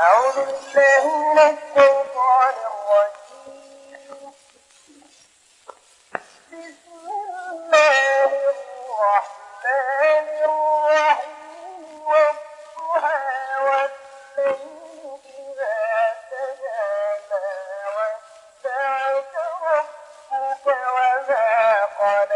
أعوذ بالله من الشيطان الرجيم. بسم الله الرحمن الرحيم. والضحى والليل إذا سجى ودعك ربك وما قلى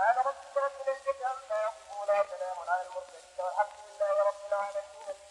هذا رسول الله إليك أما يقول سلام على المرسلين والحمد لله رب العالمين.